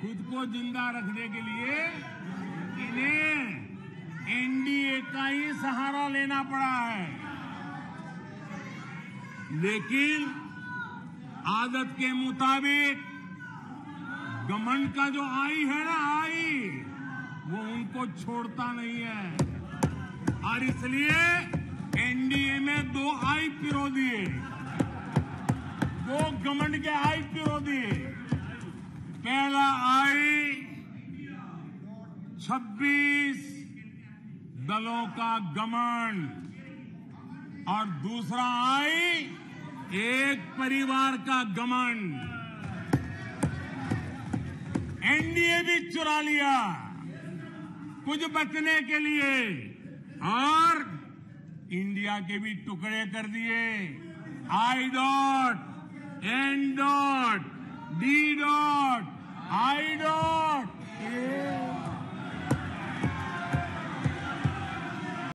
खुद को ज़िंदा रखने के लिए इन्हें एनडीए का ही सहारा लेना पड़ा है। लेकिन आदत के मुताबिक गमन का जो आई है ना, आई, वो उनको छोड़ता नहीं है। और इसलिए एनडीए में दो आई पिरो दिए दो गमन के आई पिरो दिए पहला आई 26 दलों का गमन और दूसरा आई एक परिवार का गमन। एनडीए भी चुरा लिया कुछ बचने के लिए और इंडिया के भी टुकड़े कर दिए। I dot, N dot, D dot. I dot A